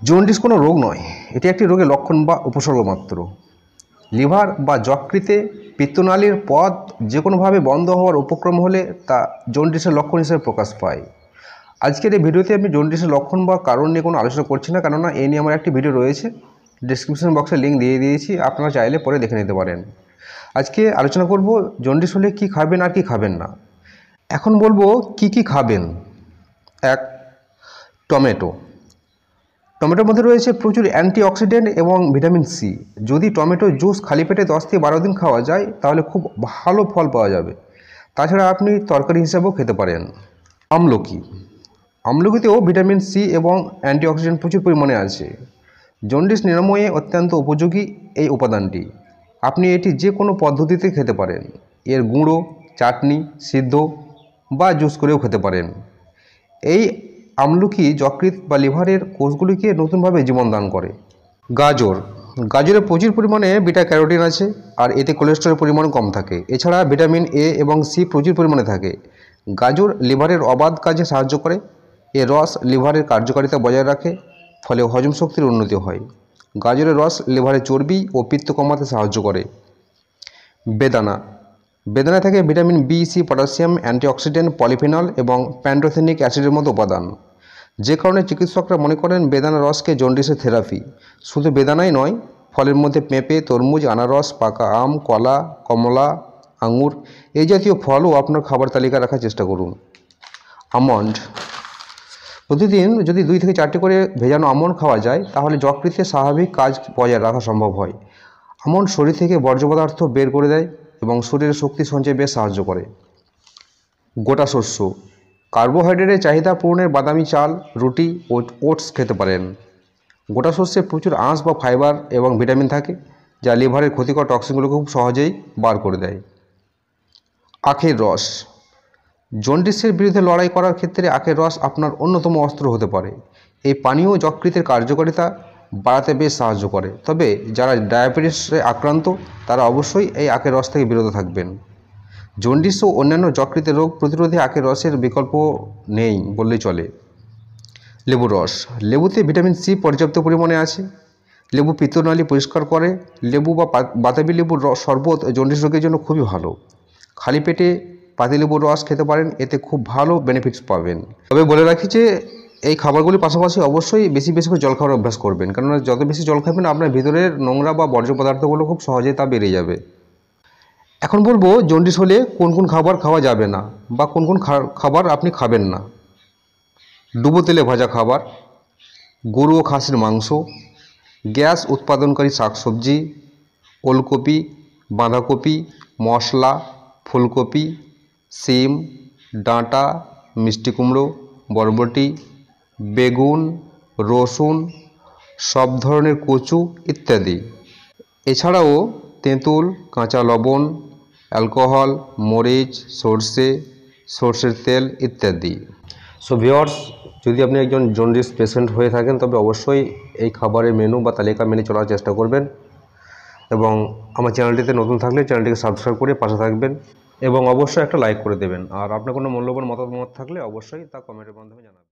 Jaundice কোনো রোগ নয়। এটি একটি রোগের লক্ষণ বা উপসর্গ মাত্র। লিভার বা যকৃতে পিত্তনালীর পথ যে কোনোভাবে বন্ধ হওয়ার উপক্রম হলে তা জন্ডিসের লক্ষণ হিসেবে প্রকাশ পায়। আজকের এই ভিডিওতে আমি জন্ডিসের লক্ষণ বা কারণ নিয়ে কোনো আলোচনা করছি না, কেননা এই নিয়ে আমার একটি ভিডিও রয়েছে। ডিসক্রিপশন বক্সে লিঙ্ক দিয়ে দিয়েছি, আপনারা চাইলে পরে দেখে নিতে পারেন। আজকে আলোচনা করব জন্ডিস হলে কী খাবেন আর কি খাবেন না। এখন বলব কি কি খাবেন? এক, টমেটো। টমেটোর মধ্যে রয়েছে প্রচুর অ্যান্টিঅক্সিডেন্ট এবং ভিটামিন সি। যদি টমেটো জুস খালি পেটে দশ থেকে বারো দিন খাওয়া যায়, তাহলে খুব ভালো ফল পাওয়া যাবে। তাছাড়া আপনি তরকারি হিসাবেও খেতে পারেন। আমলকি। আমলকিতেও ভিটামিন সি এবং অ্যান্টিঅক্সিডেন্ট প্রচুর পরিমাণে আছে। জন্ডিস নিরাময়ে অত্যন্ত উপযোগী এই উপাদানটি। আপনি এটি যে কোনো পদ্ধতিতে খেতে পারেন। এর গুঁড়ো, চাটনি, সিদ্ধ বা জুস করেও খেতে পারেন। এই আমলকি যকৃত বা লিভারের কোষগুলিকে নতুনভাবে জীবন দান করে। গাজর। গাজরে প্রচুর পরিমাণে বিটা ক্যারোটিন আছে আর এতে কোলেস্টেরলের পরিমাণ কম থাকে। এছাড়া ভিটামিন এ এবং সি প্রচুর পরিমাণে থাকে। গাজর লিভারের অবাধ কাজে সাহায্য করে। এর রস লিভারের কার্যকারিতা বজায় রাখে, ফলে হজম শক্তির উন্নতি হয়। গাজরের রস লিভারের চর্বি ও পিত্ত কমাতে সাহায্য করে। বেদানা। বেদানা থেকে vitamin B C potassium, antioxidant, polyphenol এবং প্যান্ড্রোথেনিক অ্যাসিডের মতো উপাদান। যে কারণে চিকিৎসকরা মনে করেন বেদানা রসকে জন্ডিসের থেরাপি। শুধু বেদানাই নয়, ফলের মধ্যে পেঁপে, তরমুজ, আনারস, পাকা আম, কলা, কমলা, আঙুর, এই জাতীয় ফলও আপনার খাবার তালিকা রাখার চেষ্টা করুন। আমন্ড। প্রতিদিন যদি দুই থেকে চারটি করে ভেজানো আমন্ড খাওয়া যায়, তাহলে যকৃতের স্বাভাবিক কাজ বজায় রাখা সম্ভব হয়। আমন্ড শরীর থেকে বর্জ্য পদার্থ বের করে দেয় এবং শরীরের শক্তি সঞ্চয়ে বেশ সাহায্য করে। গোটা শস্য। কার্বোহাইড্রেটের চাহিদা পূরণের বাদামি চাল, রুটি ও ওটস খেতে পারেন। গোটা শস্যে প্রচুর আঁশ বা ফাইবার এবং ভিটামিন থাকে, যা লিভারের ক্ষতিকর টক্সিনগুলোকে খুব সহজেই বার করে দেয়। আখের রস। জন্ডিসের বিরুদ্ধে লড়াই করার ক্ষেত্রে আখের রস আপনার অন্যতম অস্ত্র হতে পারে। এই পানীয় যকৃতের কার্যকারিতা বাড়াতে বেশ সাহায্য করে। তবে যারা ডায়াবেটিসে আক্রান্ত, তারা অবশ্যই এই আখের রস থেকে বিরত থাকবেন। জন্ডিস ও অন্যান্য যকৃতের রোগ প্রতিরোধে আখের রসের বিকল্প নেই বললেই চলে। লেবুর রস। লেবুতে ভিটামিন সি পর্যাপ্ত পরিমাণে আছে। লেবু পিত্তনালী পরিষ্কার করে। লেবু বা বাতাবি লেবুর রস শরবত জন্ডিস রোগের জন্য খুবই ভালো। খালি পেটে পাতিলেবুর রস খেতে পারেন, এতে খুব ভালো বেনিফিটস পাবেন। তবে বলে রাখি যে, এই খাবারগুলির পাশাপাশি অবশ্যই বেশি বেশি করে জল খাওয়ার অভ্যাস করবেন। কেননা যত বেশি জল খাবেন, আপনার ভিতরের নোংরা বা বর্জ্য পদার্থগুলো খুব সহজেই তা বেড়ে যাবে। এখন বলব, জন্ডিস হলে কোন কোন খাবার খাওয়া যাবে না বা কোন কোন খাবার আপনি খাবেন না। ডুবো তেলে ভাজা খাবার, গরু ও খাসির মাংস, গ্যাস উৎপাদনকারী শাকসবজি, ওলকপি, বাঁধাকপি, মশলা, ফুলকপি, সিম, ডাঁটা, মিষ্টি কুমড়ো, বরবটি, বেগুন, রসুন, সব ধরনের কচু ইত্যাদি। এছাড়াও তেঁতুল, কাঁচা লবণ অ্যালকোহল, মরিচ, সর্ষে, সর্ষের তেল ইত্যাদি। সো ভিওর্স যদি আপনি একজন জন্ডিস পেশেন্ট হয়ে থাকেন, তবে অবশ্যই এই খাবারের মেনু বা তালিকা মেনে চলার চেষ্টা করবেন। এবং আমার চ্যানেলটিতে নতুন থাকলে চ্যানেলটিকে সাবস্ক্রাইব করে পাশে থাকবেন। এবং অবশ্যই একটা লাইক করে দেবেন। আর আপনার কোনো মূল্যবান মতামত থাকলে অবশ্যই তা কমেন্টের মাধ্যমে জানাবেন।